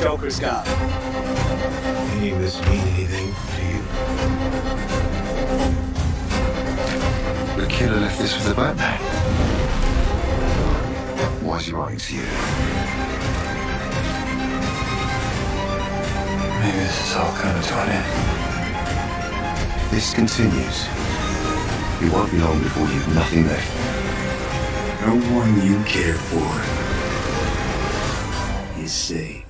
Joker's got. Any of this mean anything to you? The killer left this for the Batman. Why is he writing to you? Maybe this is all coming to an end. This continues, it won't be long before you've nothing left. No one you care for is safe.